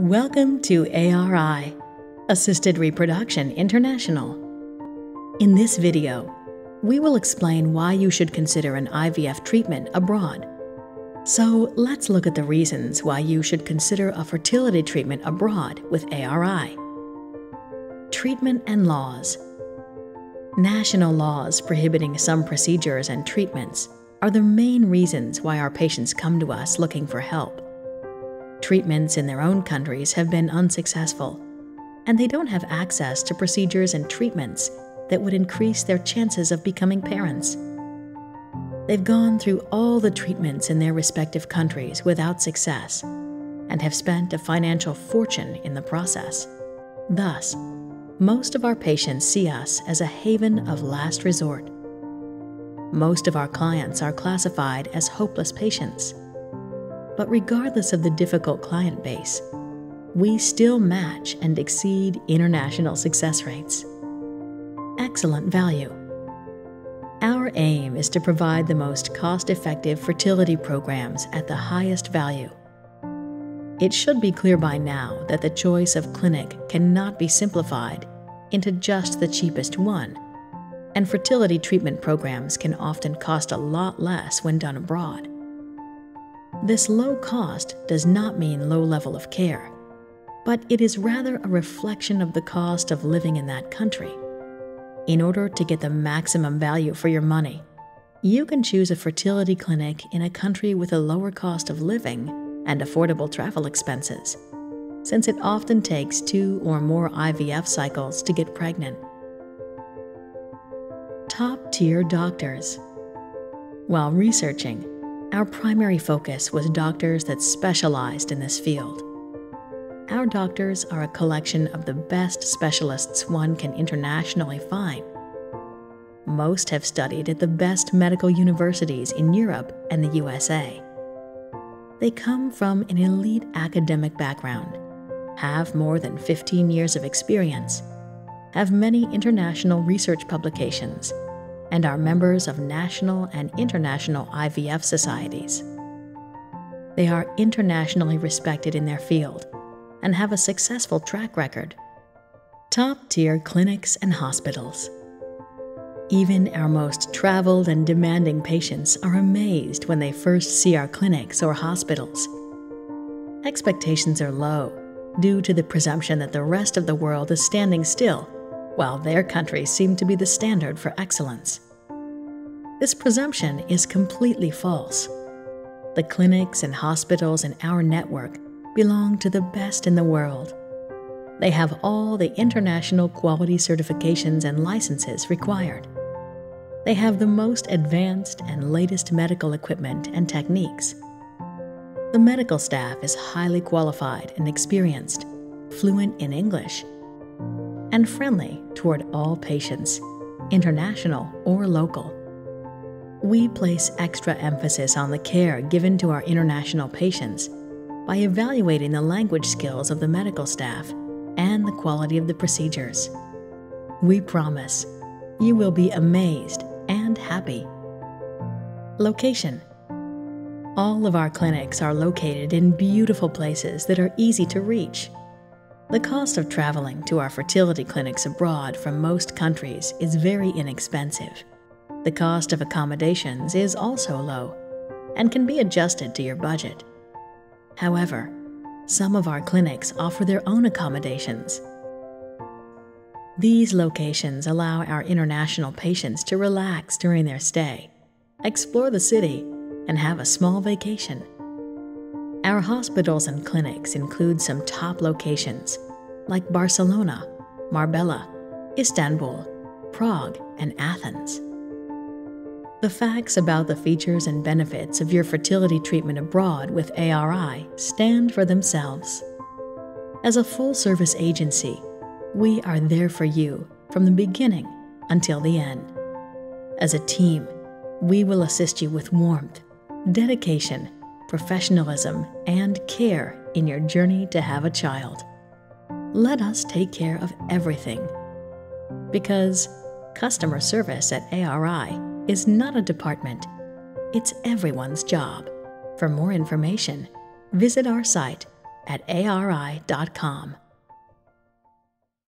Welcome to ARI, Assisted Reproduction International. In this video, we will explain why you should consider an IVF treatment abroad. So let's look at the reasons why you should consider a fertility treatment abroad with ARI. Treatment and laws. National laws prohibiting some procedures and treatments are the main reasons why our patients come to us looking for help. Treatments in their own countries have been unsuccessful, and they don't have access to procedures and treatments that would increase their chances of becoming parents. They've gone through all the treatments in their respective countries without success and have spent a financial fortune in the process. Thus, most of our patients see us as a haven of last resort. Most of our clients are classified as hopeless patients. But regardless of the difficult client base, we still match and exceed international success rates. Excellent value. Our aim is to provide the most cost effective fertility programs at the highest value. It should be clear by now that the choice of clinic cannot be simplified into just the cheapest one, and fertility treatment programs can often cost a lot less when done abroad. This low cost does not mean low level of care, but it is rather a reflection of the cost of living in that country. In order to get the maximum value for your money, you can choose a fertility clinic in a country with a lower cost of living and affordable travel expenses since it often takes two or more IVF cycles to get pregnant. Top tier doctors. While researching, our primary focus was doctors that specialized in this field. Our doctors are a collection of the best specialists one can internationally find. Most have studied at the best medical universities in Europe and the USA. They come from an elite academic background have more than 15 years of experience, have many international research publications, and are members of national and international IVF societies. They are internationally respected in their field and have a successful track record. Top tier clinics and hospitals. Even our most traveled and demanding patients are amazed when they first see our clinics or hospitals. Expectations are low due to the presumption that the rest of the world is standing still, while their country seem to be the standard for excellence. This presumption is completely false. The clinics and hospitals in our network belong to the best in the world. They have all the international quality certifications and licenses required. They have the most advanced and latest medical equipment and techniques the medical staff is highly qualified and experienced, fluent in English, and friendly toward all patients, international or local. We place extra emphasis on the care given to our international patients by evaluating the language skills of the medical staff and the quality of the procedures. We promise you will be amazed and happy. Location all of our clinics are located in beautiful places that are easy to reach. The cost of traveling to our fertility clinics abroad from most countries is very inexpensive. The cost of accommodations is also low and can be adjusted to your budget. However, some of our clinics offer their own accommodations. These locations allow our international patients to relax during their stay, explore the city, and have a small vacation. Our hospitals and clinics include some top locations like Barcelona, Marbella, Istanbul, Prague, and Athens. The facts about the features and benefits of your fertility treatment abroad with ARI stand for themselves. As a full service agency, we are there for you from the beginning until the end. As a team, we will assist you with warmth dedication, professionalism, and care in your journey to have a child. Let us take care of everything. Because customer service at ARI is not a department, it's everyone's job. For more information, visit our site at ari.com.